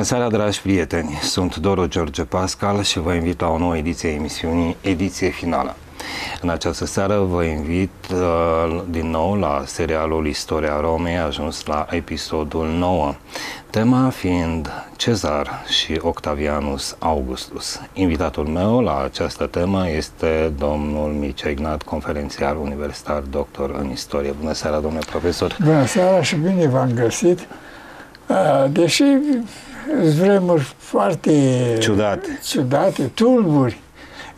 Bună seara, dragi prieteni! Sunt Doru George Pascal și vă invit la o nouă ediție a emisiunii, ediție finală. În această seară vă invit uh, din nou la serialul Istoria Romei, ajuns la episodul 9. Tema fiind Cezar și Octavianus Augustus. Invitatul meu la această temă este domnul Mircea Ignat, conferențiar universitar, doctor în istorie. Bună seara, domnule profesor! Bună seara și bine v-am găsit! Uh, deși vremuri foarte ciudate, ciudate tulburi,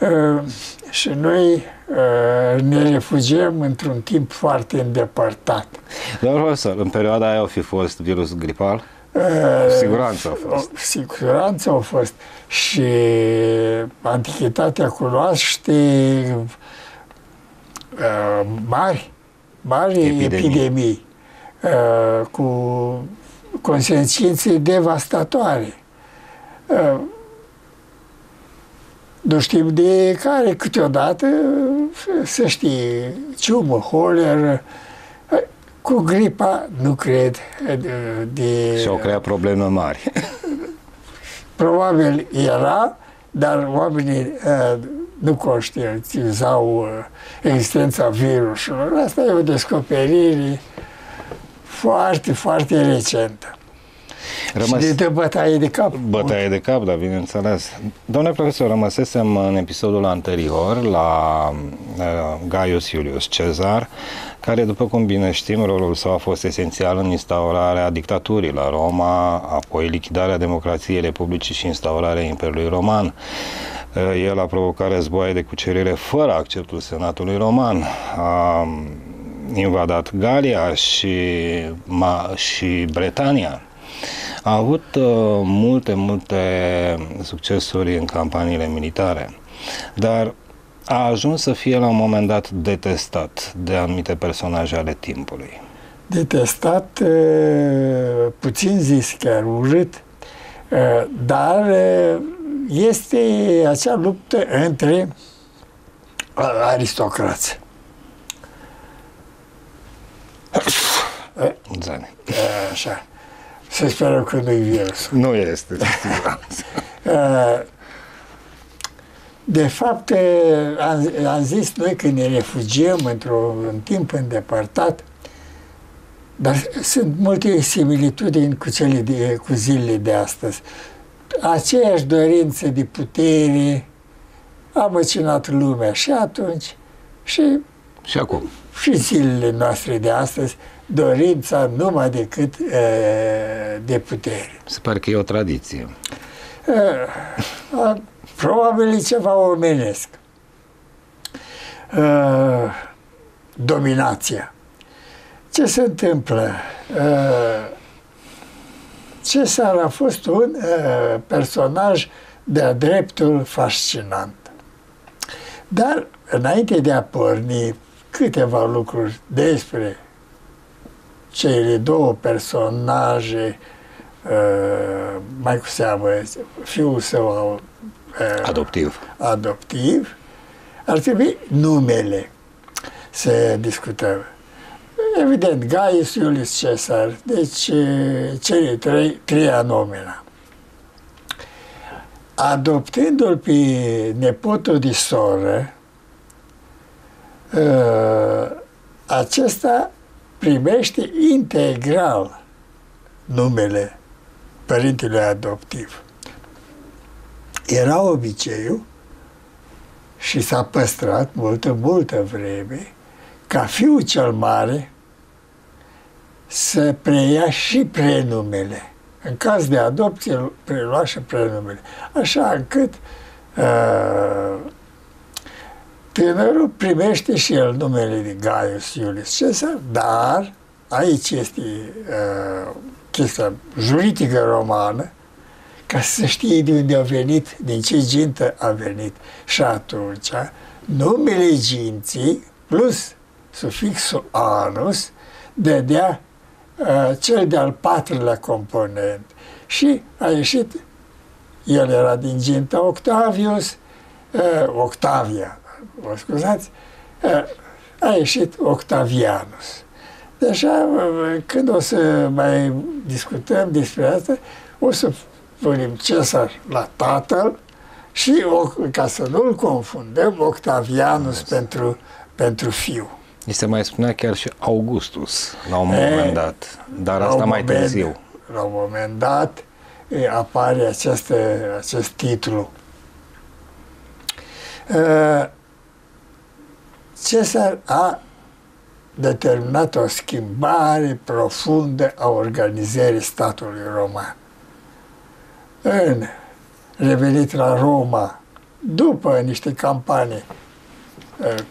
uh, și noi uh, ne refugiem într-un timp foarte îndepărtat. Dar, profesor, în perioada aia au fi fost virus gripal? Uh, siguranță a fost. Siguranță a fost. Și antichitatea cunoaște uh, mari, mari epidemii, epidemii uh, cu consecințe devastatoare. Uh, nu știm de care câteodată să știe ciumă, holer, cu gripa nu cred de... Și au creat probleme mari. Probabil era, dar oamenii uh, nu conștientizau uh, existența virusului. Asta e o descoperire foarte, foarte recentă. Rămas... Și de bătaie de cap. Bătaie de cap, da, bineînțeles. Domnule profesor, rămăsesem în episodul anterior la uh, Gaius Iulius Cezar, care, după cum bine știm, rolul său a fost esențial în instaurarea dictaturii la Roma, apoi lichidarea democrației Republicii și instaurarea Imperiului Roman. Uh, el a provocat războaie de cucerire fără acceptul Senatului Roman. A invadat Galia și, ma, și Bretania a avut uh, multe, multe succesuri în campaniile militare, dar a ajuns să fie la un moment dat detestat de anumite personaje ale timpului. Detestat, uh, puțin zis, chiar urât, uh, dar uh, este acea luptă între aristocrați. Zane. Așa. Să sperăm că nu-i virus. Nu este, uh, De fapt, uh, am, am zis noi că ne refugiem într-un timp îndepărtat, dar sunt multe similitudini cu, cele de, cu zilele de astăzi. Aceeași dorință de putere a măcinat lumea și atunci și, și acum. Și zilele noastre de astăzi dorința numai decât uh, de putere. Se pare că e o tradiție. Uh, probabil e ceva omenesc. Uh, dominația. Ce se întâmplă? Uh, Cesar a fost un uh, personaj de-a dreptul fascinant. Dar, înainte de a porni câteva lucruri despre cele două personaje, uh, mai cu seamă, fiul său uh, adoptiv. adoptiv, ar trebui numele să discutăm. Evident, Gaius Iulius Cezar, deci uh, cele trei, trei anomena. Adoptându-l pe nepotul de soră, acesta primește integral numele părintelui adoptiv. Era obiceiul și s-a păstrat multă, multă vreme ca fiul cel mare să preia și prenumele. În caz de adopție, prelua și prenumele. Așa încât uh, Tânărul primește și el numele de Gaius Iulius Cezar, dar aici este uh, chestia juridică romană, ca să știe de unde a venit, din ce gintă a venit. Și atunci, numele ginții plus sufixul anus dădea uh, cel de-al patrulea component. Și a ieșit, el era din ginta Octavius, uh, Octavia, mă scuzați, a ieșit Octavianus. Deci, când o să mai discutăm despre asta, o să spunem Cezar la tatăl și, o, ca să nu-l confundăm, Octavianus pentru, pentru fiu. Mi se mai spunea chiar și Augustus la un e, moment dat, dar asta mai moment, târziu. La un moment dat e, apare acest, acest titlu. Cezar a determinat o schimbare profundă a organizării statului roman. În revenit la Roma, după niște campanii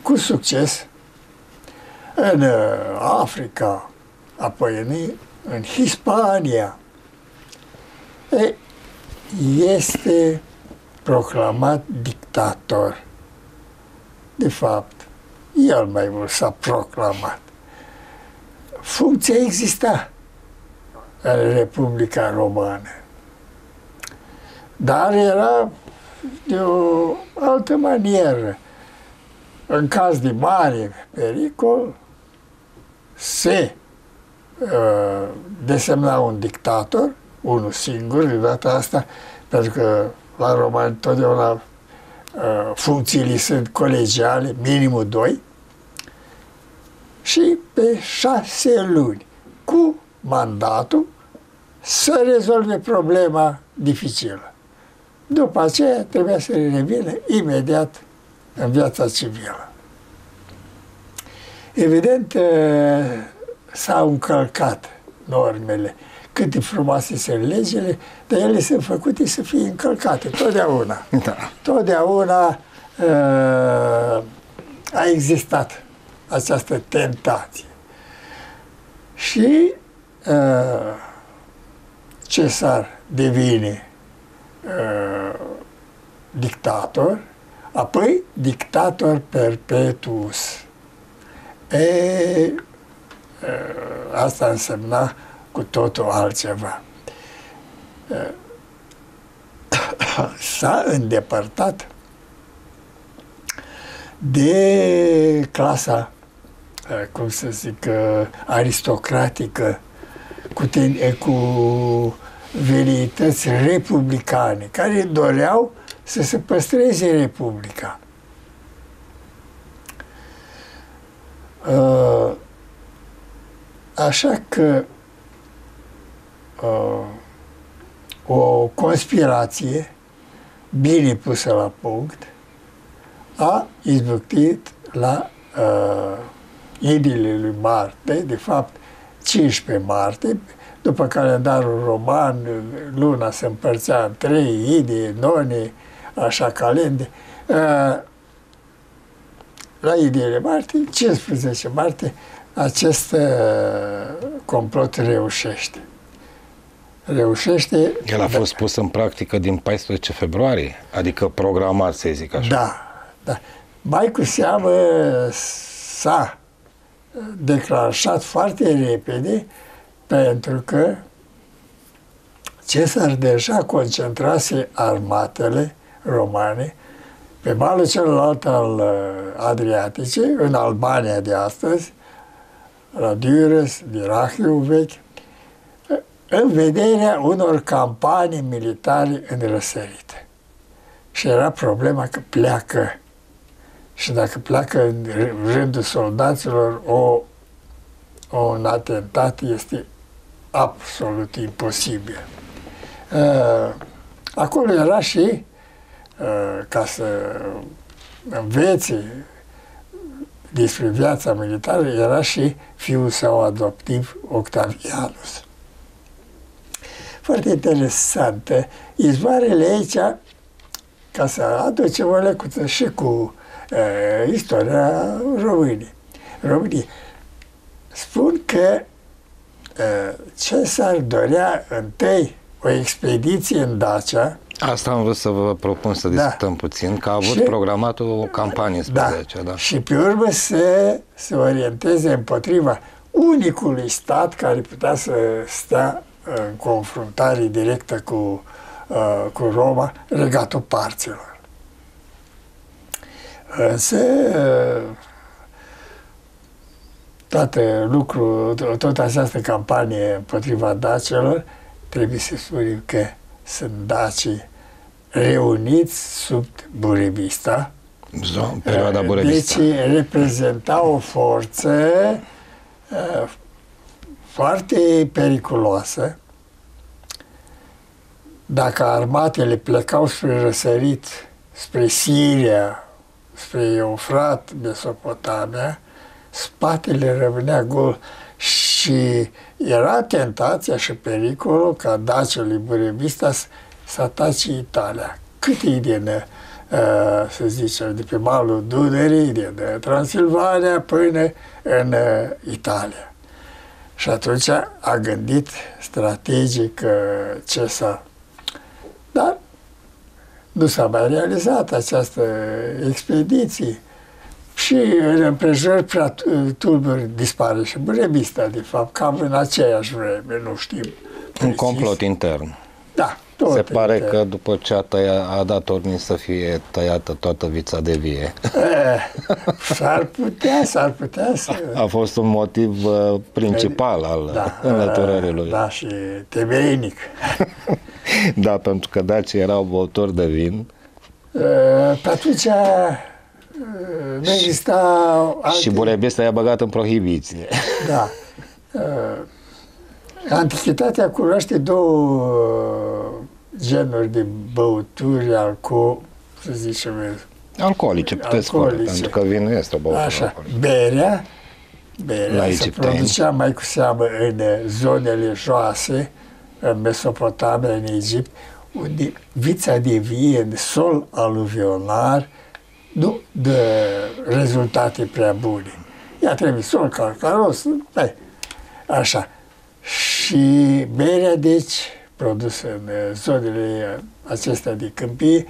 cu succes, în Africa, apoi în, în Hispania, e, este proclamat dictator. De fapt, el mai mult s-a proclamat. Funcția exista în Republica Romană. Dar era de o altă manieră. În caz de mare pericol, se uh, desemna un dictator, unul singur, de data asta, pentru că la romani totdeauna uh, funcțiile sunt colegiale, minimul doi, și pe șase luni, cu mandatul, să rezolve problema dificilă. După aceea trebuia să revină imediat în viața civilă. Evident, s-au încălcat normele. Cât de frumoase sunt legile, dar ele sunt făcute să fie încălcate, totdeauna. Da. Totdeauna a existat această tentație. Și Cesar devine uh, dictator, apoi dictator perpetuus. E, asta însemna cu totul altceva. S-a îndepărtat de clasa, cum să zic, aristocratică, cu, ten, cu verități republicane, care doreau să se păstreze Republica. Uh, așa că uh, o conspirație bine pusă la punct a izbucnit la uh, idile lui Marte, de fapt 15 Marte, după calendarul roman, luna se împărțea în trei, idii, noni, așa calende. Uh, la ideile Marte, 15 Marte, acest uh, complot reușește. Reușește. El a fost pus în practică din 14 februarie, adică programat, să zic așa. Da, da. Mai cu seamă s-a declanșat foarte repede pentru că Cezar deja concentrase armatele romane pe malul celălalt al uh, Adriatice, în Albania de astăzi, la Dures, Dirachiu vechi, în vederea unor campanii militare înrăsărite. Și era problema că pleacă. Și dacă pleacă în rândul soldaților, o, un atentat este absolut imposibil. Uh, acolo era și, uh, ca să învețe despre viața militară, era și fiul său adoptiv, Octavianus. Foarte interesantă. Izvoarele aici, ca să aduce o lecuță și cu uh, istoria României. României. Spun că Cezar dorea întâi o expediție în Dacia. Asta am vrut să vă propun să da. discutăm da. puțin, că a avut și, programat o campanie spre da. Dacia. Da. Și pe urmă să se orienteze împotriva unicului stat care putea să stea în confruntare directă cu, uh, cu Roma, regatul parților. Însă, uh, toată lucru, toată această campanie împotriva dacelor, trebuie să spunem că sunt dacii reuniți sub Burebista. Zo- perioada Burebista. Deci reprezenta o forță uh, foarte periculoasă. Dacă armatele plecau spre răsărit, spre Siria, spre Eufrat, Mesopotamia, spatele rămânea gol și era tentația și pericolul ca dacele Burebista să, să atace Italia. Cât e din, uh, să zicem, de pe malul Dunării, din uh, Transilvania până în uh, Italia. Și atunci a gândit strategic uh, ce să... Dar nu s-a mai realizat această expediție. Și în împrejur prea tulburi dispare și Burebista, de fapt, cam în aceeași vreme, nu știm. Un precis. complot intern. Da, tot Se pare intern. că după ce a, tăia, a dat ordine să fie tăiată toată vița de vie, Eh, s-ar putea, s-ar putea să... a fost un motiv uh, principal al Da, înlăturării lui. Da, și temeinic. da, pentru că dacii erau băutori de vin Eh, Pe atunci eh, nu exista alte... și Burebista i-a băgat în prohibiție. Da. Uh, Antichitatea cunoaște două uh, genuri de băuturi, alcool, să zicem, Alcoolice, puteți spune, Alcoolice. pentru că vinul este o băutură așa, alcoolică. berea, berea La se egipteni. producea mai cu seamă în uh, zonele joase, în Mesopotamia, în Egipt, unde vița de vie în sol aluvionar nu dă rezultate prea bune. Ea trebuie sol calcaros, hai, așa. Și berea, deci, produsă în uh, zonele acestea de câmpie,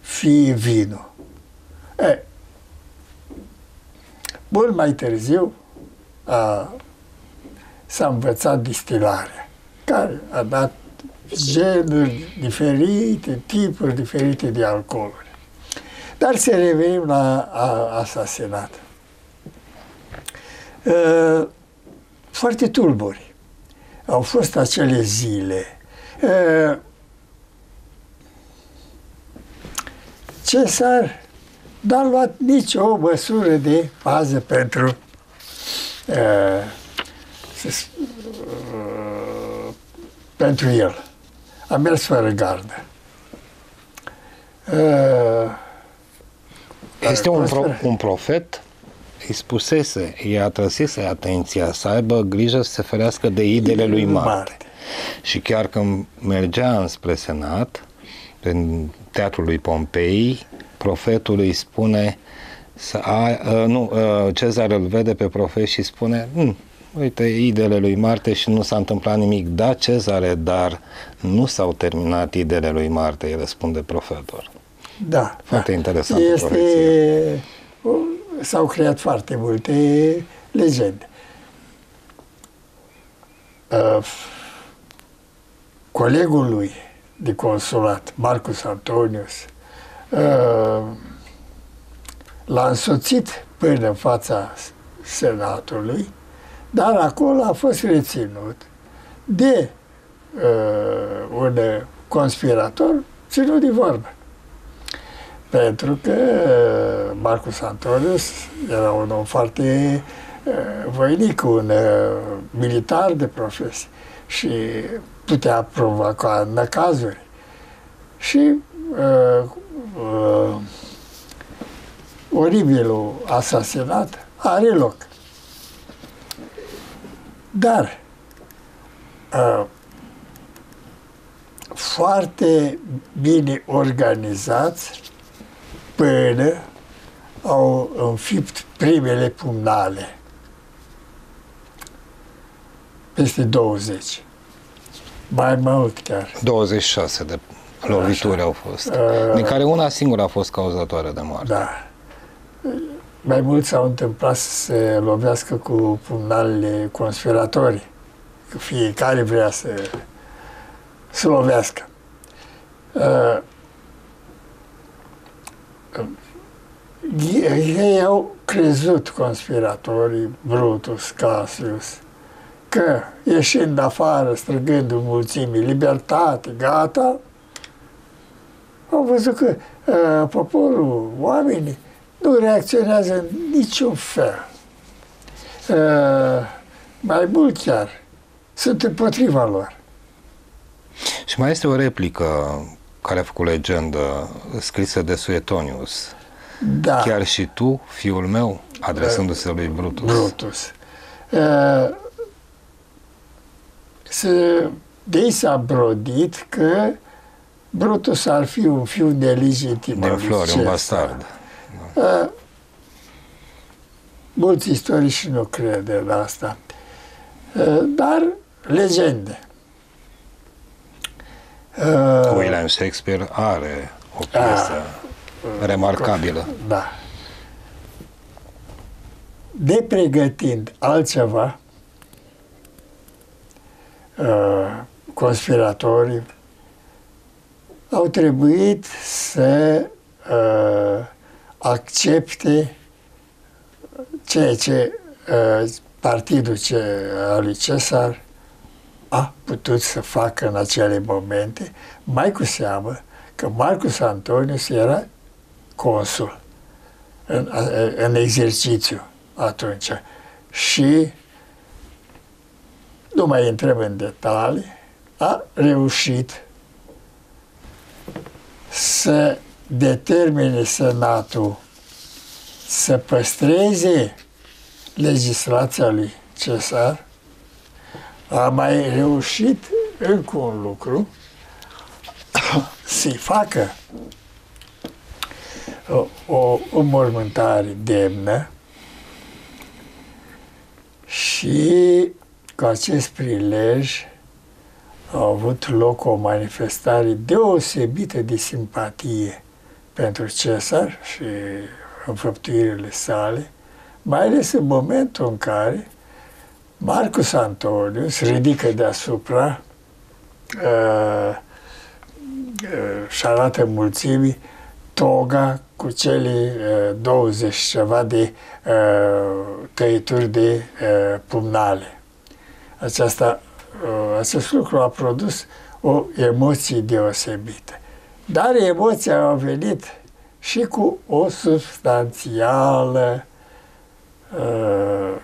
fie vinul. E, mult mai târziu a, s-a învățat distilarea, care a dat genuri diferite, tipuri diferite de alcooluri. Dar să revenim la a, asasinat. Uh, foarte tulburi au fost acele zile. Uh, Cesar n-a luat nicio măsură de pază pentru uh, să s- uh, pentru el. A mers fără gardă. Uh, Este un, pro, Prosper. un profet, îi spusese, i-a trăsese atenția să aibă grijă să se ferească de idele lui Marte. Și chiar când mergea înspre Senat, în teatrul lui Pompei, profetul îi spune să a, uh, nu, uh, Cezar îl vede pe profet și spune "Hm, uite, idele lui Marte și nu s-a întâmplat nimic. Da, Cezare, dar nu s-au terminat idele lui Marte, îi răspunde profetul. Da. Foarte da. interesantă Este... S-au creat foarte multe legende. Uh, colegul lui de consulat, Marcus Antonius, uh, l-a însoțit până în fața senatului, dar acolo a fost reținut de uh, un conspirator ținut de vorbă. Pentru că uh, Marcus Antonius era un om foarte uh, voinic, un uh, militar de profesie și putea provoca năcazuri. Și uh, uh, oribilul asasinat are loc. Dar uh, foarte bine organizați până au înfipt primele pumnale. Peste 20. Mai mult chiar. 26 de lovituri au fost, Uh, din care una singură a fost cauzatoare de moarte. Da. Mai mult s-au întâmplat să se lovească cu pumnalele conspiratorii. Că fiecare vrea să, să lovească. Uh, ei au crezut conspiratorii, Brutus, Cassius, că ieșind afară, străgând în mulțimii, libertate, gata, au văzut că uh, poporul, oamenii, nu reacționează în niciun fel. Uh, mai mult chiar, sunt împotriva lor. Și mai este o replică care a făcut legendă, scrisă de Suetonius. Da. Chiar și tu, fiul meu, adresându-se lui Brutus. Brutus. Uh, se, de ei s-a brodit că Brutus ar fi un fiu nelegitim. Din flori, un bastard. Uh, mulți istorici nu crede la asta. Uh, dar legende. Uh, William Shakespeare are o piesă uh, remarcabilă. Da. De pregătind altceva, uh, conspiratorii au trebuit să uh, accepte ceea ce uh, partidul ce, al lui Cesar a putut să facă în acele momente, mai cu seamă că Marcus Antonius era consul în, în exercițiu atunci. Și nu mai intrăm în detalii, a reușit să determine Senatul să păstreze legislația lui Cesar, a mai reușit încă un lucru, să-i facă o, o, o mormântare demnă și cu acest prilej a avut loc o manifestare deosebită de simpatie pentru Cezar și înfăptuirile sale, mai ales în momentul în care Marcus Antonius ridică deasupra uh, uh, și arată mulțimii toga cu cele uh, 20 ceva de uh, tăituri de uh, pumnale. Aceasta, uh, acest lucru a produs o emoție deosebită. Dar emoția a venit și cu o substanțială uh,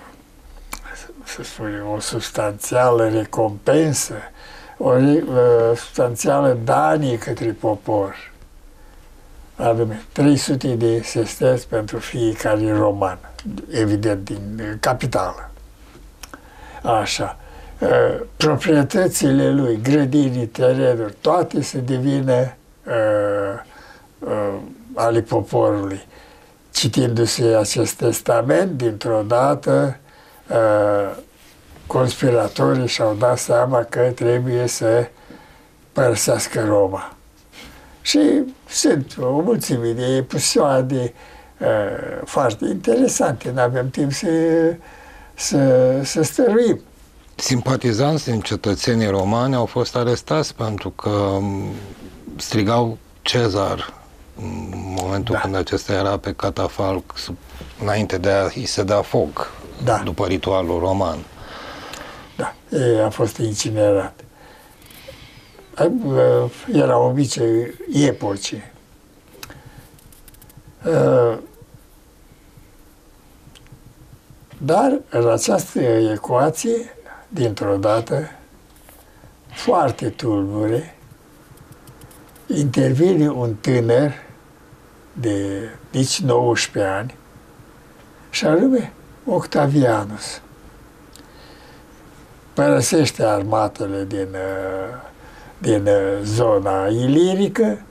să spunem, o substanțială recompensă, o uh, substanțială danie către popor. Avem 300 de sesterți pentru fiecare roman, evident, din capitală. Așa. Uh, proprietățile lui, grădinii, terenuri, toate să devină uh, uh, ale poporului. Citindu-se acest testament, dintr-o dată, uh, conspiratorii și-au dat seama că trebuie să părăsească Roma. Și sunt o mulțime de episoade uh, foarte interesante. Nu avem timp să, să, să stăruim. Simpatizanți din cetățenii romani au fost arestați pentru că strigau Cezar în momentul da. când acesta era pe catafalc înainte de a-i se da foc da. după ritualul roman. Da, a fost incinerat. Era obicei epoci. Dar în această ecuație, dintr-o dată, foarte tulbure, intervine un tânăr de nici 19 ani, și anume Octavianus. Părăsește armatele din, uh, din uh, zona ilirică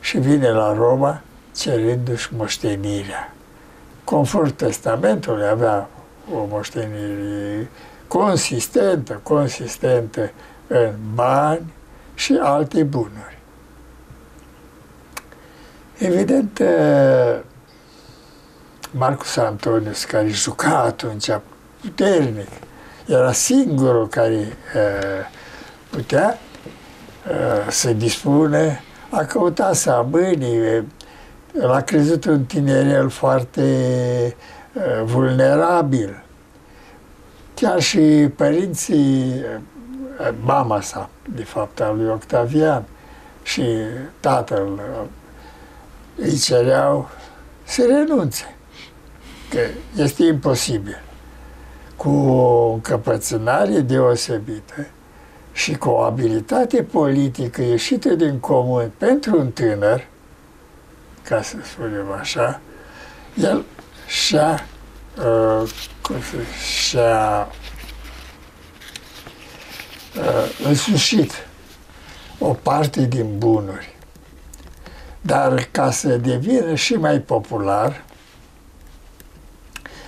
și vine la Roma cerându-și moștenirea. Conform testamentului avea o moștenire consistentă, consistentă în bani și alte bunuri. Evident, uh, Marcus Antonius, care juca atunci puternic, era singurul care uh, putea uh, să dispune, a căutat să amâni, l-a crezut un tinerel foarte uh, vulnerabil. Chiar și părinții, mama sa, de fapt, al lui Octavian și tatăl îi cereau să renunțe, că este imposibil. Cu o încăpățânare deosebită și cu o abilitate politică ieșită din comun pentru un tânăr, ca să spunem așa, el și-a, uh, cum să, și-a uh, însușit o parte din bunuri. Dar ca să devină și mai popular,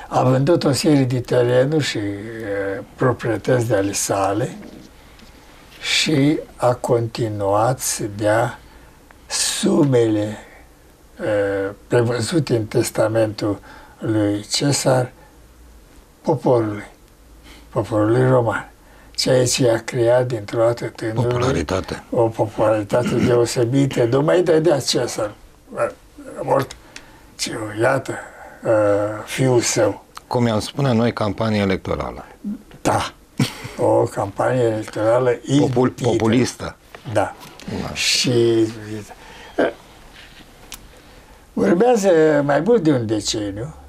a vândut o serie de terenuri și uh, proprietăți de ale sale și a continuat să dea sumele uh, prevăzute în testamentul lui Cezar poporului, poporului roman. Ceea ce a creat dintr-o dată tânărului Popularitate. o popularitate deosebită. Nu mai dădea Cezar, a mort, ci iată, uh, fiul său. Cum i-am spune noi, campanie electorală. Da, o campanie electorală Popul, izbutită. populistă. Da. Da. Și uh, urmează mai mult de un deceniu uh,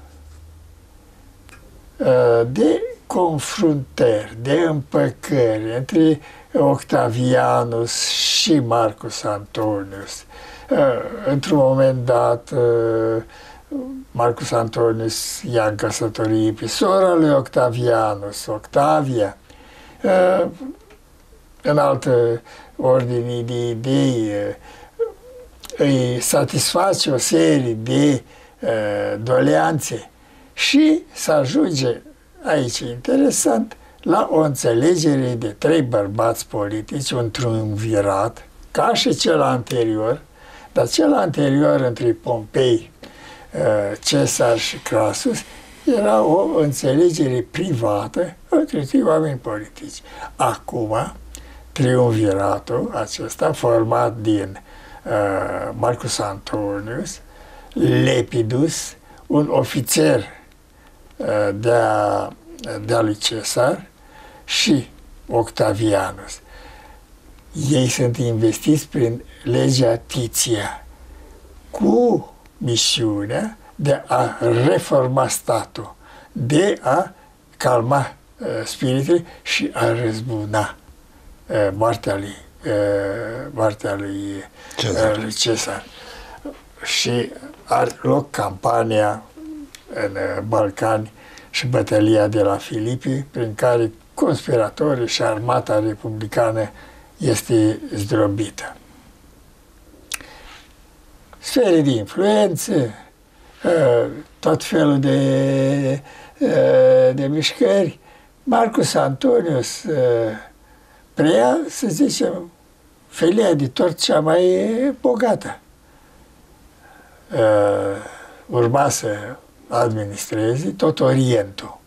de confruntări, de împăcări între Octavianus și Marcus Antonius. Uh, Într-un moment dat, uh, Marcus Antonius i-a în căsătorie pe sora lui Octavianus, Octavia. Uh, În altă ordine de idei, uh, îi satisface o serie de uh, doleanțe și să ajunge, aici e interesant, la o înțelegere de trei bărbați politici, un triumvirat, ca și cel anterior, dar cel anterior între Pompei, uh, Cezar și Crasus, era o înțelegere privată între trei oameni politici. Acum, triumviratul acesta, format din uh, Marcus Antonius, Lepidus, un ofițer uh, de-a, de-a lui Cezar și Octavianus. Ei sunt investiți prin legea Tiția cu misiunea de a reforma statul, de a calma uh, spiritele și a răzbuna uh, moartea lui, uh, moartea lui Cezar. uh, lui Cezar. Și are loc campania în uh, Balcani și bătălia de la Filipi, prin care conspiratorii și armata republicană este zdrobită. Sfere de influență, uh, tot felul de, uh, de mișcări. Marcus Antonius uh, preia, să zicem, felia de tort cea mai bogată. Urma să administreze tot Orientul.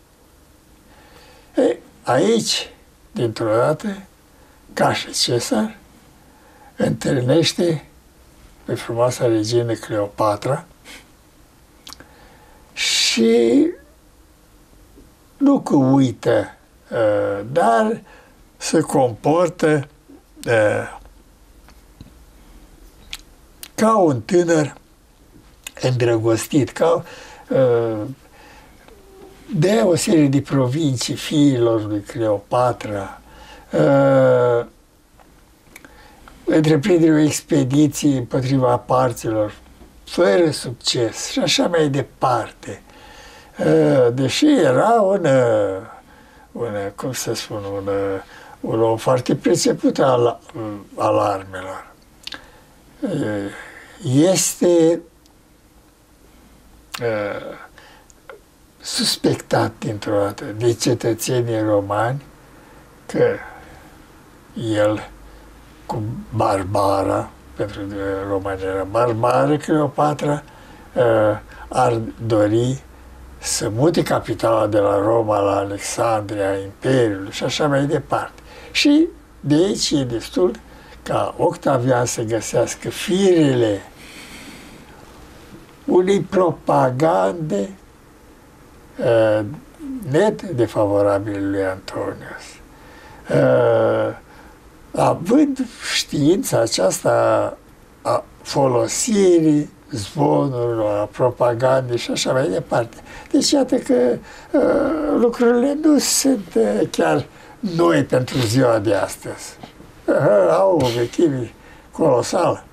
E, aici, dintr-o dată, ca și Cezar, întâlnește pe frumoasa regină Cleopatra și nu că uită, uh, dar se comportă uh, ca un tânăr îndrăgostit, ca uh, de o serie de provincii fiilor lui Cleopatra, uh, întreprinde o expediție împotriva parților fără succes și așa mai departe. Uh, Deși era un, uh, un cum să spun, un, uh, un om foarte priceput al, al armelor. Uh, Este uh, suspectat dintr-o dată de cetățenii romani că el cu Barbara, pentru că România era barbară, Cleopatra, uh, ar dori să mute capitala de la Roma la Alexandria, Imperiului și așa mai departe. Și de aici e destul ca Octavian să găsească firele unei propagande uh, net defavorabil lui Antonius. Uh, având știința aceasta a folosirii zvonurilor, a propagandei și așa mai departe. Deci iată că uh, lucrurile nu sunt uh, chiar noi pentru ziua de astăzi. Uh, au o vechime colosală.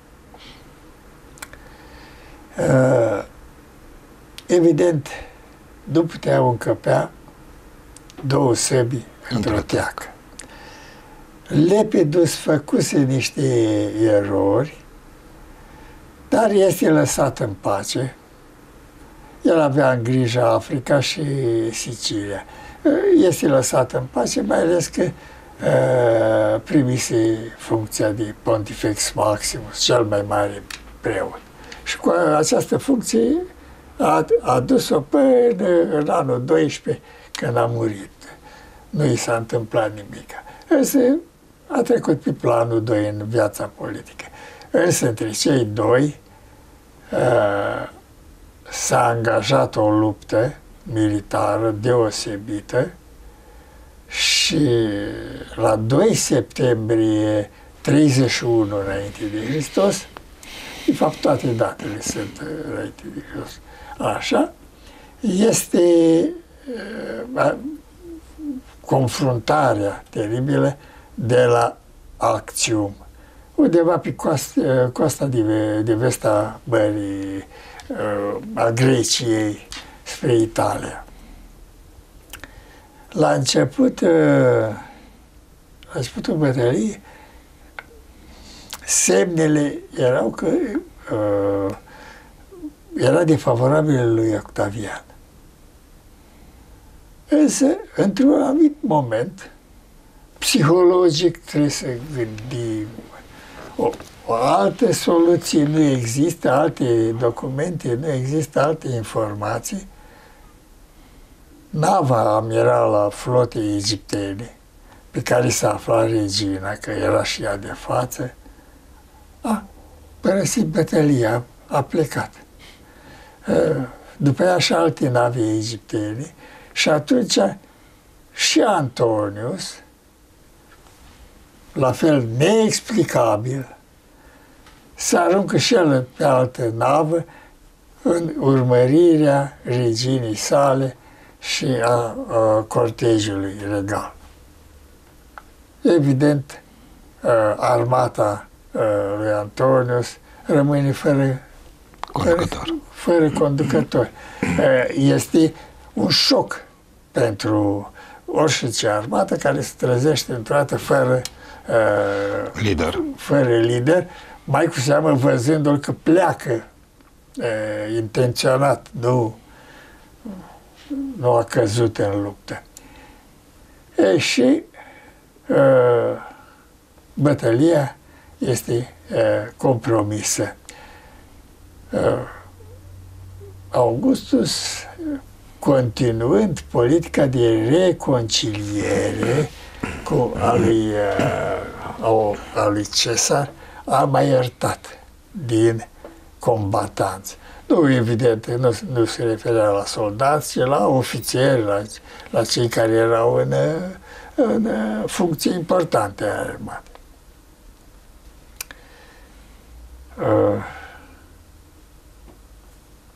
Uh, evident, nu puteau încăpea două săbi într-o teacă. Lepidus făcuse niște erori, dar este lăsat în pace. El avea în grijă Africa și Sicilia. Este lăsat în pace, mai ales că uh, primise funcția de Pontifex Maximus, cel mai mare preot. Și cu această funcție a, a dus-o până în anul 12, când a murit. Nu i s-a întâmplat nimic. Însă a trecut pe planul 2 în viața politică. Însă între cei doi uh, s-a angajat o luptă militară deosebită și la 2 septembrie 31 înainte de Hristos, de fapt toate datele sunt înainte de Hristos, așa, este uh, confruntarea teribilă de la Acțium, undeva pe coasta, coasta de, de vest a Mării, uh, a Greciei, spre Italia. La început, uh, la începutul bătăliei, semnele erau că uh, era defavorabil lui Octavian. Însă, într-un anumit moment, psihologic trebuie să gândim. O, o altă soluție nu există, alte documente, nu există alte informații. Nava amirală a flotei egiptene, pe care s-a aflat regina, că era și ea de față, a părăsit bătălia, a plecat. După ea și alte nave egiptene și atunci și Antonius, la fel neexplicabil, se aruncă și el pe altă navă în urmărirea reginei sale și a, a cortejului regal. Evident, armata lui Antonius rămâne fără conducător. Fără, fără conducător. Este un șoc pentru orice armată care se trezește într-o dată fără uh, lider. fără lider, mai cu seamă văzându-l că pleacă uh, intenționat, nu, nu a căzut în luptă. E, și uh, bătălia este uh, compromisă. Uh, Augustus, continuând politica de reconciliere, cu a lui, uh, a lui Cesar a mai iertat din combatanți. Nu, evident, nu, nu se referea la soldați, ci la ofițeri, la, la cei care erau în, în funcții importante a armatei. Uh,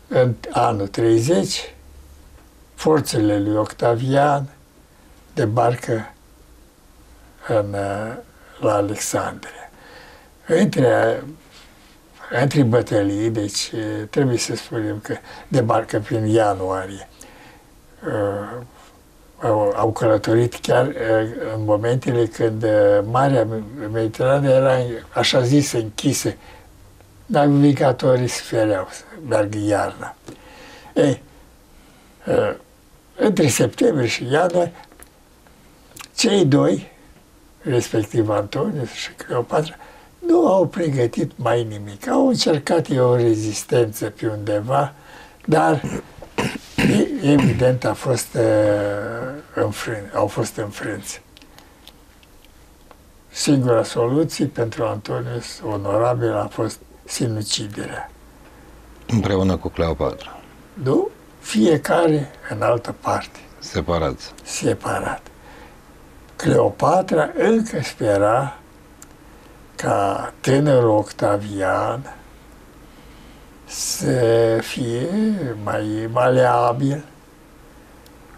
în anul 30, forțele lui Octavian debarcă în, la Alexandria. Între, între bătălii, deci trebuie să spunem că debarcă prin ianuarie. Au, au călătorit chiar în momentele când Marea Mediterană era așa zis închisă. Navigatorii se fereau să meargă iarna. Ei, între septembrie și ianuarie, cei doi respectiv Antonius și Cleopatra, nu au pregătit mai nimic. Au încercat o rezistență pe undeva, dar evident a fost, uh, înfrân, au fost înfrânți. Singura soluție pentru Antonius, onorabil, a fost sinuciderea. Împreună cu Cleopatra. Nu? Fiecare în altă parte. Separați. separat. Cleopatra încă spera ca tânărul Octavian să fie mai maleabil,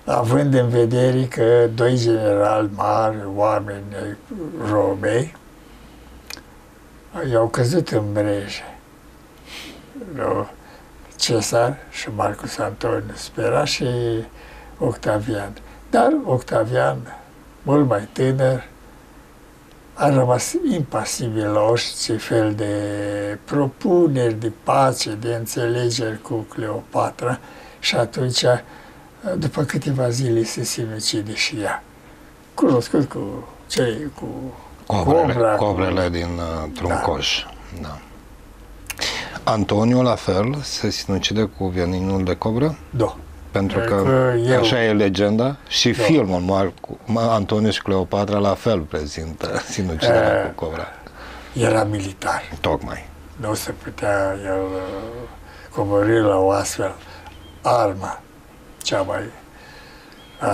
având în vedere că doi generali mari, oameni ai Romei, i-au căzut în breje. Nu? Cezar și Marcus Antoniu spera și Octavian. Dar Octavian, mult mai tânăr, a rămas impasibil la orice fel de propuneri de pace, de înțelegeri cu Cleopatra și atunci, după câteva zile, se sinucide și ea. Cunoscut cu cei cu Cobrele, cobra, cobrele din uh, truncoș. Da. da. Antoniu, la fel, se sinucide cu veninul de cobră? Da. Pentru că, Că eu- așa e legenda și Da. filmul Marcu, Ma- Antoniu și Cleopatra la fel prezintă sinuciderea Eh. cu cobra. Era militar. Tocmai. Nu se putea el uh, coborî la o astfel armă cea mai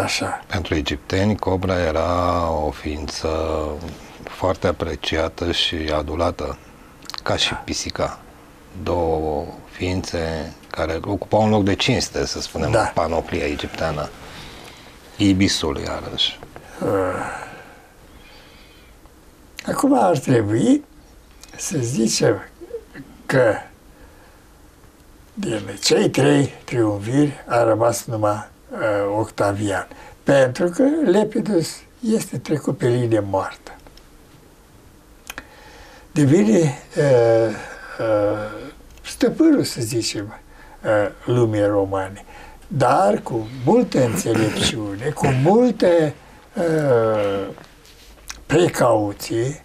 așa. Pentru egipteni, cobra era o ființă foarte apreciată și adulată, ca și pisica. Două ființe care ocupau un loc de cinste, să spunem, Da. în panoplia egipteană. Ibisul, iarăși. Acum ar trebui să zicem că din cei trei triumviri a rămas numai uh, Octavian, pentru că Lepidus este trecut pe linie moartă. Devine uh, uh, stăpânul, să zicem, uh, lumii romane, dar cu multă înțelepciune, cu multe uh, precauție,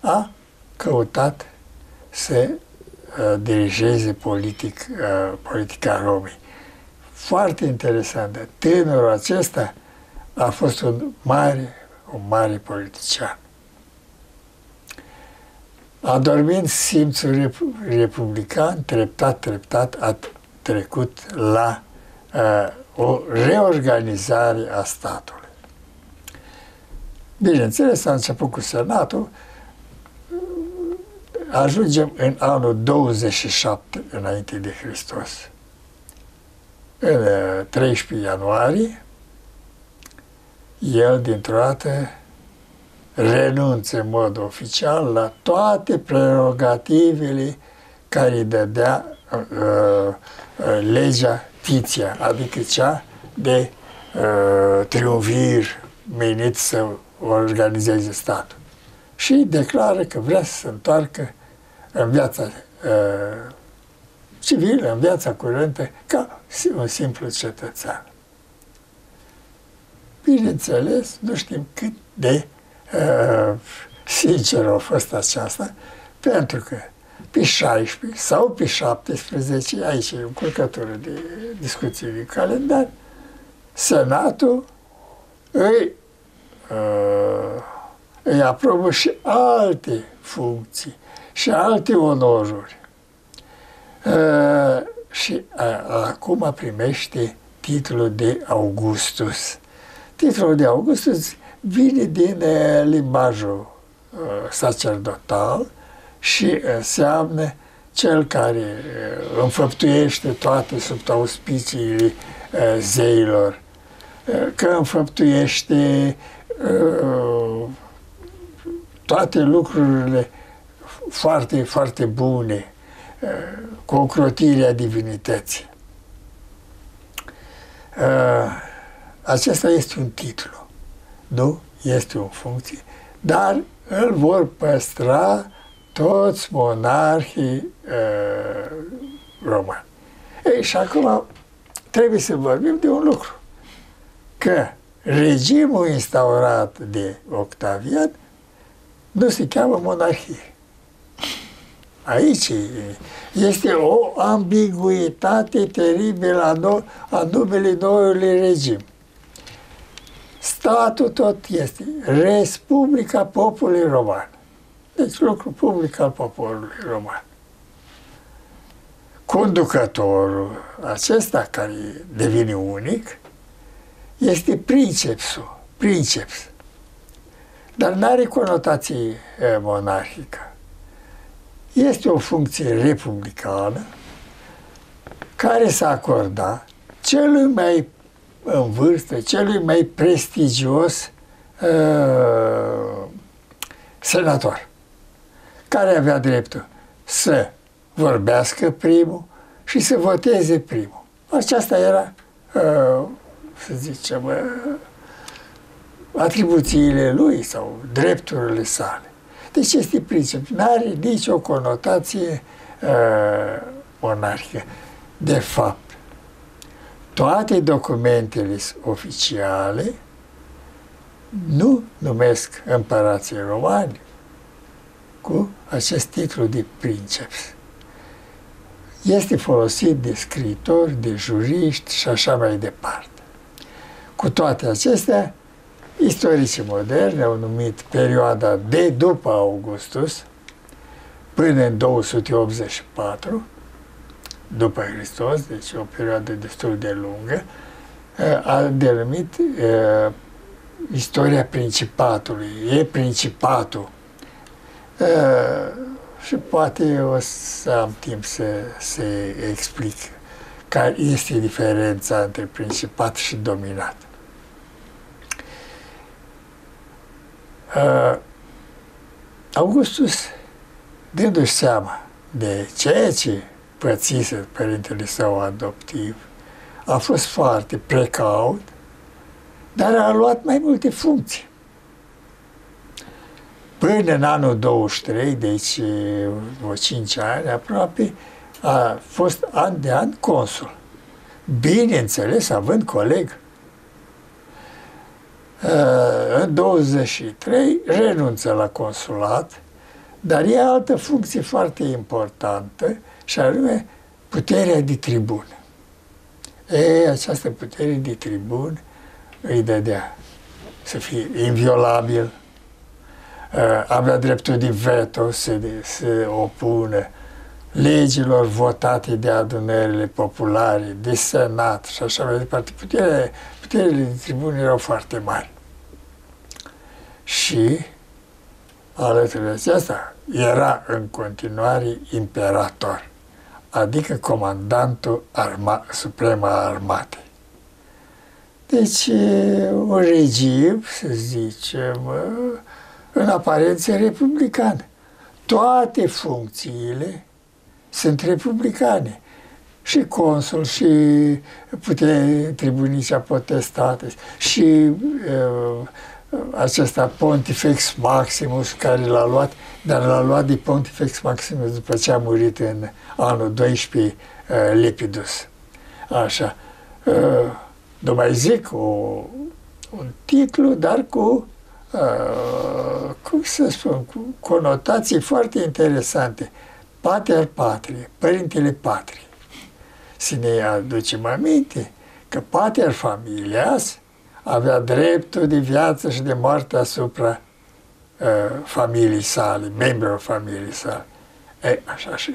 a căutat să uh, dirigeze politic, uh, politica Romei. Foarte interesant. Tânărul acesta a fost un mare, un mare politician. Adormind simțul rep- republican, treptat, treptat a t- trecut la uh, o reorganizare a statului. Bineînțeles, a început cu Senatul, ajungem în anul 27 înainte de Hristos. În uh, 13 ianuarie, el dintr-o dată renunță în mod oficial la toate prerogativele care îi dădea uh, uh, legea Tiția, adică cea de uh, triumvir menit să organizeze statul. Și declară că vrea să se întoarcă în viața uh, civilă, în viața curentă, ca un simplu cetățean. Bineînțeles, nu știm cât de uh, sincer a fost aceasta, pentru că pe 16 sau pe 17, aici e o încurcătură de discuții din calendar, Senatul îi, uh, îi aprobă și alte funcții și alte onoruri. Uh, și uh, acum primește titlul de Augustus. Titlul de Augustus vine din uh, limbajul uh, sacerdotal și înseamnă cel care uh, înfăptuiește toate sub auspiciile uh, zeilor, uh, că înfăptuiește uh, toate lucrurile foarte, foarte bune, uh, cu ocrotirea divinității. Uh, acesta este un titlu, nu este o funcție, dar îl vor păstra toți monarhii uh, romani. Ei, și acum trebuie să vorbim de un lucru, că regimul instaurat de Octavian nu se cheamă monarhie. Aici este o ambiguitate teribilă a, nou, a numele noului regim. Statul tot este Republica Poporului Roman. Deci lucru public al poporului roman. Conducătorul acesta, care devine unic, este princepsul, princeps. Dar nu are conotație monarhică. Este o funcție republicană care s-a acordat celui mai în vârstă, celui mai prestigios uh, senator, care avea dreptul să vorbească primul și să voteze primul. Aceasta era, uh, să zicem, uh, atribuțiile lui sau drepturile sale. Deci este principiu. Nu are nicio conotație uh, monarhică. De fapt, toate documentele oficiale nu numesc împărații romani cu acest titlu de princeps. Este folosit de scritori, de juriști și așa mai departe. Cu toate acestea, istoricii moderni au numit perioada de după Augustus până în 284 după Hristos, deci o perioadă destul de lungă, a denumit uh, istoria Principatului. E Principatul. Uh, și poate o să am timp să, să explic care este diferența între Principat și Dominat. Uh, Augustus, dându-și seama de ceea ce pățise părintele său adoptiv, a fost foarte precaut, dar a luat mai multe funcții. Până în anul 23, deci vreo 5 ani aproape, a fost an de an consul. Bineînțeles, având coleg. În 23 renunță la consulat, dar e altă funcție foarte importantă, și anume puterea de tribun. E, această putere de tribun îi dădea să fie inviolabil, avea dreptul de veto să se opună legilor votate de adunările populare, de senat și așa mai departe. Puterile, puterile de tribun erau foarte mari. Și alături de aceasta era în continuare imperator adică comandantul arma, suprem al armatei. Deci, un regim, să zicem, în aparență republican. Toate funcțiile sunt republicane. Și consul, și putere tribunicea potestate, și uh, acesta Pontifex Maximus care l-a luat, dar l-a luat de Pontifex Maximus după ce a murit în anul 12 uh, Lepidus. Așa. Uh, nu mai zic o, un titlu, dar cu, uh, cum să spun, cu conotații foarte interesante. Pater Patrie, Părintele Patrie. Să ne aducem aminte că Pater Familias avea dreptul de viață și de moarte asupra uh, familiei sale, membrilor familiei sale. E, așa și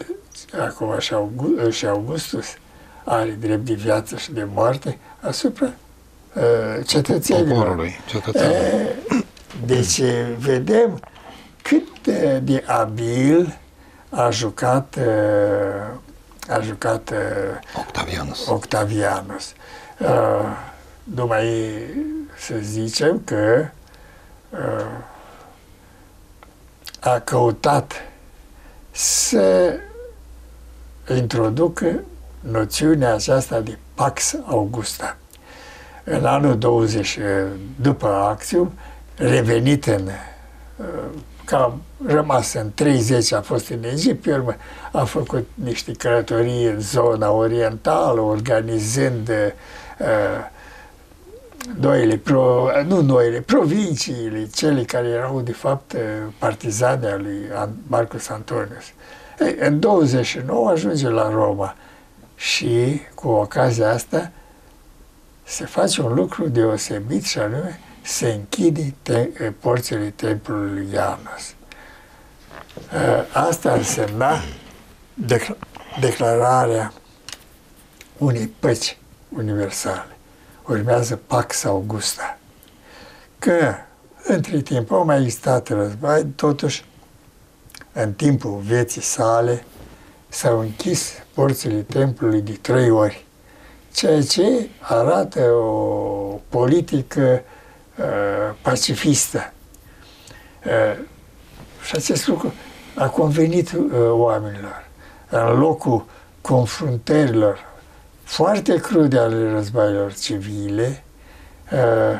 acum și, August, și Augustus are drept de viață și de moarte asupra uh, cetățenilor. Poporului, cetățenilor. Deci vedem cât de, de abil a jucat uh, a jucat uh, Octavianus. Octavianus. Uh, numai să zicem că uh, a căutat să introducă noțiunea aceasta de Pax Augusta. În anul 20, după Axium, revenit în, uh, ca rămas în 30, a fost în Egipt, pe urmă a făcut niște călătorii în zona orientală, organizând uh, noile, pro, nu noile, provinciile, cele care erau de fapt partizane al lui Marcus Antonius. Ei, în 29 ajunge la Roma și cu ocazia asta se face un lucru deosebit și anume se închide te, porțile templului Ianus. Asta însemna declararea unei păci universale urmează Pax Augusta. Că între timp au mai existat război, totuși în timpul vieții sale s-au închis porțile templului de trei ori, ceea ce arată o politică uh, pacifistă. Uh, și acest lucru a convenit uh, oamenilor. În locul confruntărilor foarte crude ale războaielor civile, uh,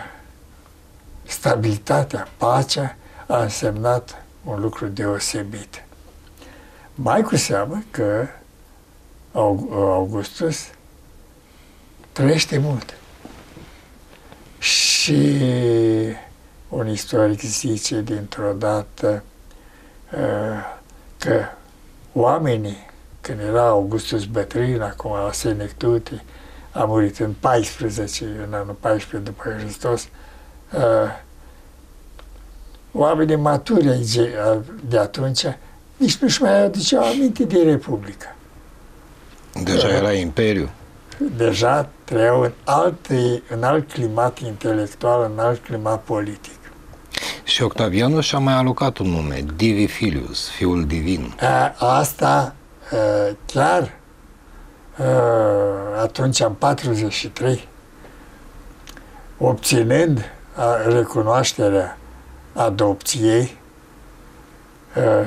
stabilitatea, pacea a însemnat un lucru deosebit. Mai cu seamă că Augustus trăiește mult. Și un istoric zice dintr-o dată uh, că oamenii, când era Augustus bătrân, acum la senectute, a murit în 14, în anul 14 după Hristos, uh, oamenii maturi de atunci nici nu-și mai aduceau aminte de Republică. Deja era imperiu. Deja trăiau în alt, în alt climat intelectual, în alt climat politic. Și Octavianus și-a mai alocat un nume, Divi Filius, Fiul Divin. A, asta chiar atunci, în 43, obținând recunoașterea adopției,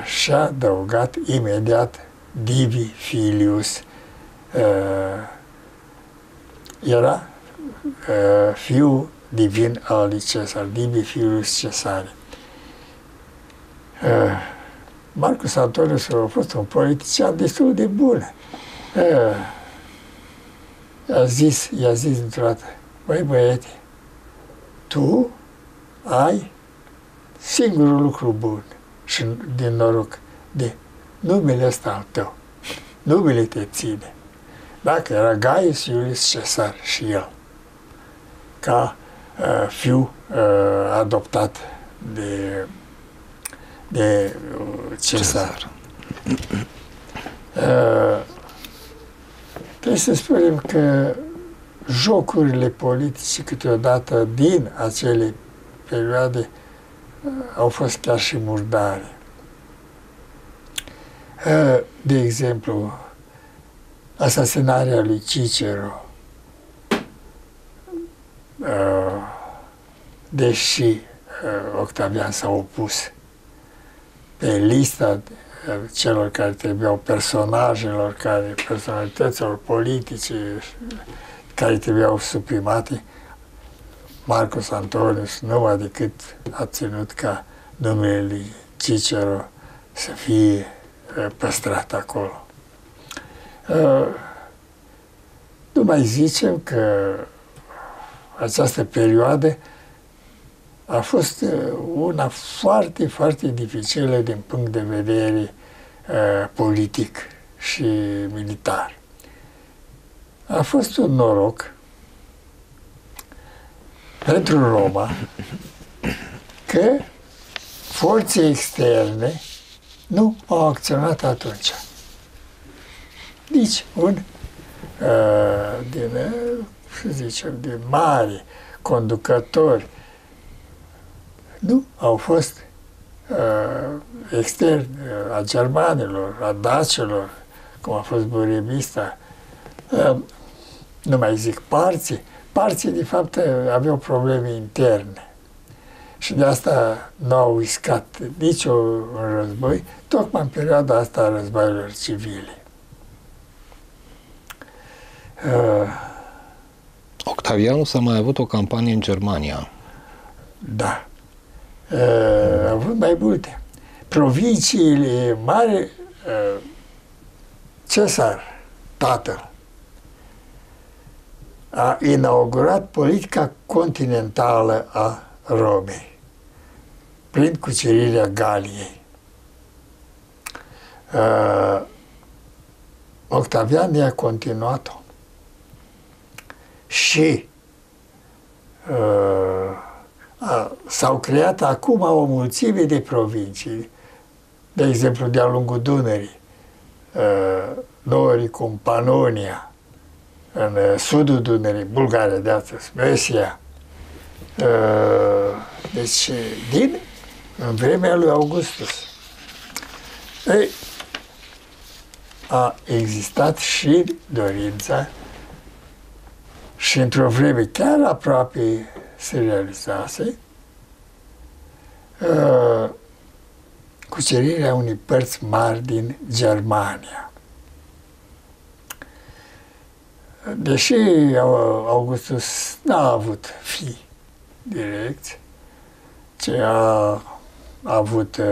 și-a adăugat imediat Divi Filius. Era fiul divin al lui Cezar, Divi Filius Cesare. Marcus Antonius a fost un politician destul de bun. I-a zis, i-a zis într-o dată, băi băiete, tu ai singurul lucru bun și din noroc de numele ăsta al tău. Numele te ține. Dacă era Gaius Iulius Cesar și el, ca uh, fiu uh, adoptat de, de uh, Cesar. Cesar. Uh, trebuie să spunem că jocurile politice câteodată din acele perioade au fost chiar și murdare. De exemplu, asasinarea lui Cicero, deși Octavian s-a opus pe lista celor care trebuiau, personajelor care, personalităților politice care trebuiau suprimate, Marcus Antonius numai decât a ținut ca numele lui Cicero să fie păstrat acolo. Nu mai zicem că această perioadă a fost una foarte, foarte dificilă din punct de vedere politic și militar. A fost un noroc pentru Roma că forțe externe nu au acționat atunci. Nici un uh, din, uh, să zicem, din mari conducători nu au fost uh, externi uh, a germanilor, a dacilor, cum a fost Burebista, uh, nu mai zic parții, parții, de fapt, aveau probleme interne. Și de asta nu au iscat nici un război, tocmai în perioada asta a războaielor civile. Uh, Octavianus a mai avut o campanie în Germania. Da. Uh, a avut mai multe. Provinciile mari, uh, Cesar, tatăl, a inaugurat politica continentală a Romei prin cucerirea Galiei. Uh, Octavian i-a continuat-o și uh, s-au creat acum o mulțime de provincii, de exemplu de-a lungul Dunării, uh, Noricum, Panonia, în uh, sudul Dunării, Bulgaria de astăzi, Mesia. Uh, deci, din în vremea lui Augustus. Ei, a existat și dorința și într-o vreme chiar aproape se realizase uh, cucerirea unei părți mari din Germania. Deși Augustus n-a avut fi direct, ce a, a avut, uh,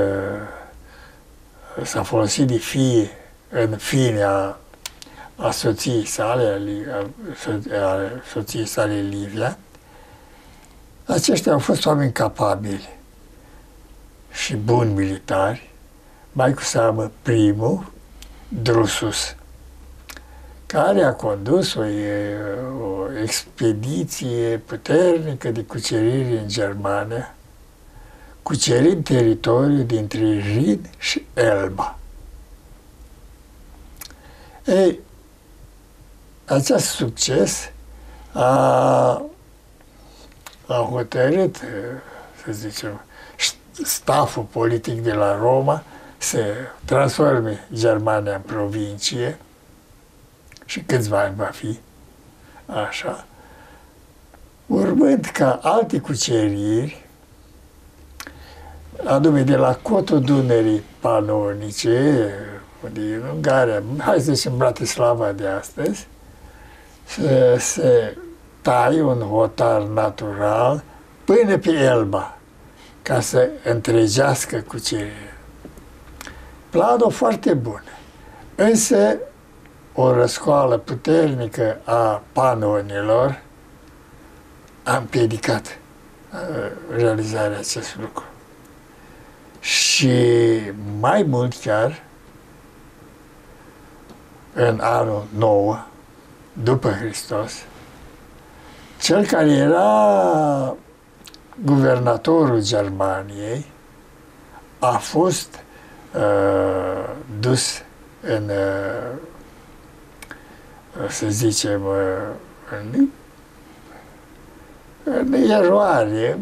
s-a folosit de fie în fine a, a soției sale, a, a soției sale Livia, aceștia au fost oameni capabili și buni militari, mai cu seamă primul, Drusus, care a condus o, o expediție puternică de cucerire în Germania, cucerind teritoriul dintre Rin și Elba. Ei, acest succes a, a hotărât, să zicem, staful politic de la Roma să transforme Germania în provincie și câțiva ani va fi așa, urmând ca alte cuceriri, anume de la cotul Dunării panonice, din Ungaria, hai să zicem Bratislava de astăzi, să se tai un hotar natural până pe Elba, ca să întregească cucerirea. Planul foarte bun. Însă, o răscoală puternică a panonilor a împiedicat uh, realizarea acestui lucru. Și mai mult chiar, în anul 9, după Hristos, cel care era guvernatorul Germaniei a fost uh, dus în, uh, să zicem, uh, în, în eroare,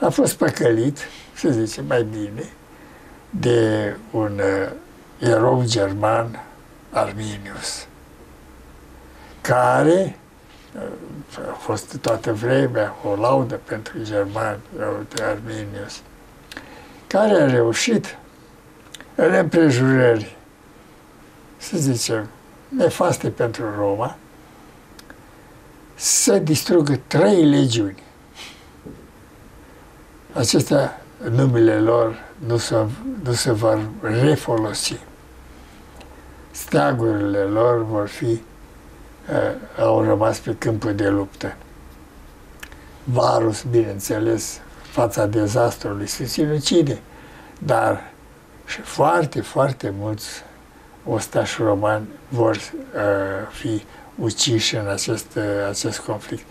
a fost păcălit, să zicem mai bine, de un uh, erou german Arminius, care uh, a fost toată vremea o laudă pentru germani, de Arminius, care a reușit în împrejurări, să zicem, nefaste pentru Roma, să distrugă trei legiuni. Acestea, numele lor nu se, nu se vor refolosi steagurile lor vor fi, uh, au rămas pe câmpul de luptă. Varus, bineînțeles, fața dezastrului se sinucide, dar și foarte, foarte mulți ostași romani vor uh, fi uciși în acest, uh, acest conflict.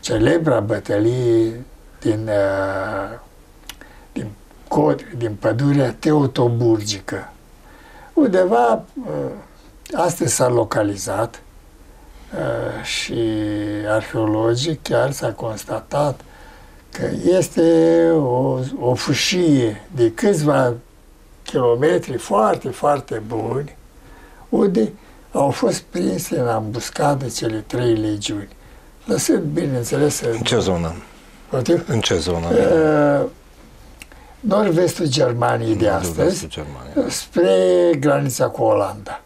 Celebra bătălie din, uh, din, cod, din pădurea teotoburgică, undeva uh, astăzi s-a localizat uh, și arheologic chiar s-a constatat că este o, o fâșie de câțiva kilometri foarte, foarte buni, unde au fost prinse în ambuscadă cele trei legiuni. Lăsând, bineînțeles... În ce zonă? Poate? În ce zonă? Uh, nord-vestul Germaniei de astăzi, Germania. spre granița cu Olanda.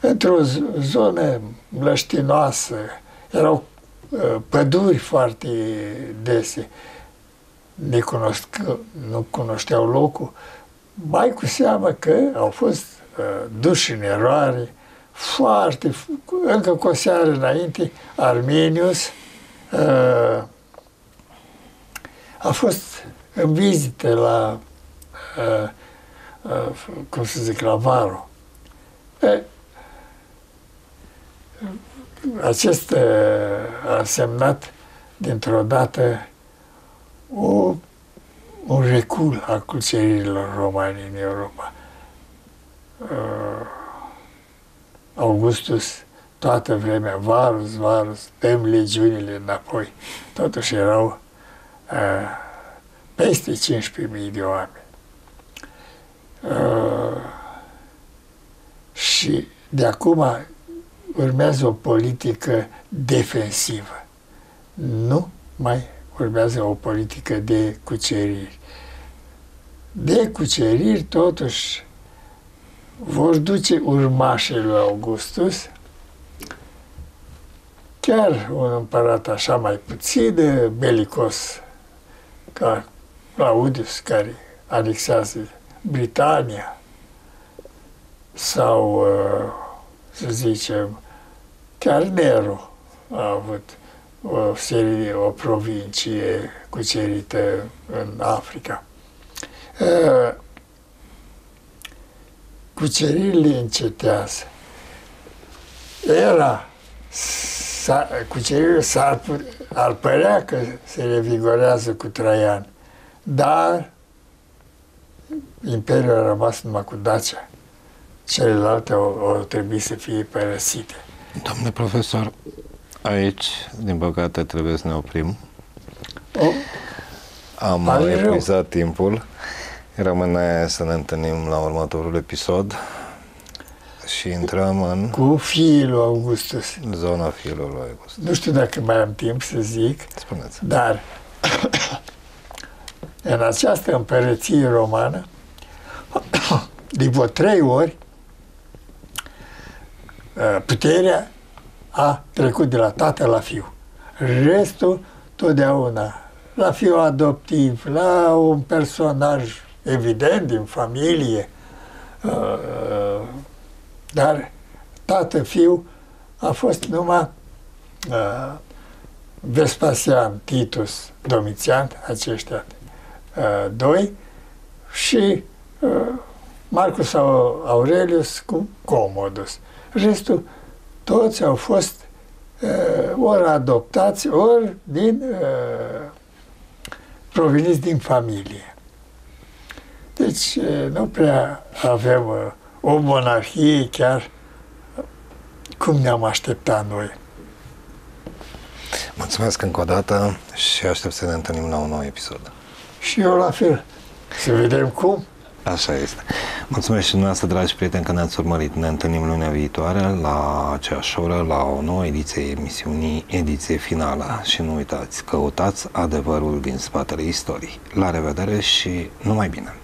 Într-o zonă mlăștinoasă, erau uh, păduri foarte dese, ne cunosc, nu cunoșteau locul, mai cu seamă că au fost uh, duși în eroare foarte, încă cu o seară înainte, Arminius uh, a fost în vizite la, uh, uh, cum să zic, la Varo. E, acest uh, a semnat dintr-o dată o, un recul al cuceririlor romani în Europa. Uh, Augustus toată vremea, Varus, Varus, dăm legiunile înapoi. Totuși erau uh, peste 15.000 de oameni. Uh, și de acum urmează o politică defensivă. Nu mai urmează o politică de cuceriri. De cuceriri, totuși, vor duce urmașii lui Augustus, chiar un împărat așa mai puțin de belicos ca Claudius, care anexează Britania, sau, uh, să zicem, chiar Nero a avut o serie, o provincie cucerită în Africa. Uh, cuceririle încetează. Era, cuceririle s-ar, ar părea că se revigorează cu Traian, dar Imperiul a rămas numai cu Dacia. Celelalte au, au trebuit să fie părăsite. Domnule profesor, aici, din păcate, trebuie să ne oprim. O, Am Pare rău. epuizat timpul. Rămâne să ne întâlnim la următorul episod și intrăm în cu fiul lui Augustus. zona fiilor August. Nu știu dacă mai am timp să zic, Spuneți. dar în această împărăție romană, de vreo trei ori, uh, puterea a trecut de la tată la fiu. Restul, totdeauna, la fiul adoptiv, la un personaj evident din familie, uh, dar tată-fiu a fost numai uh, Vespasian, Titus, Domitian, aceștia uh, doi, și uh, Marcus Aurelius cu Comodus. Restul, toți au fost uh, ori adoptați, ori din uh, proveniți din familie. Deci uh, nu prea avem uh, o monarhie chiar cum ne-am așteptat noi. Mulțumesc încă o dată și aștept să ne întâlnim la un nou episod. Și eu la fel. Să vedem cum. Așa este. Mulțumesc și dumneavoastră, dragi prieteni, că ne-ați urmărit. Ne întâlnim lunea viitoare la aceeași oră, la o nouă ediție a emisiunii, ediție finală. Și nu uitați, căutați adevărul din spatele istoriei. La revedere și numai bine!